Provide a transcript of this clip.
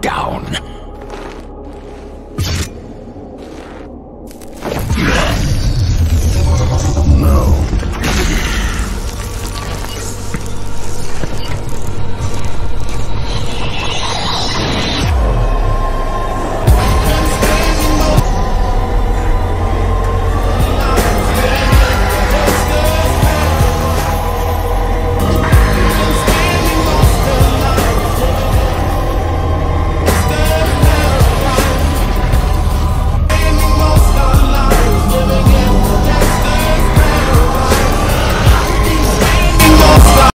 down. No.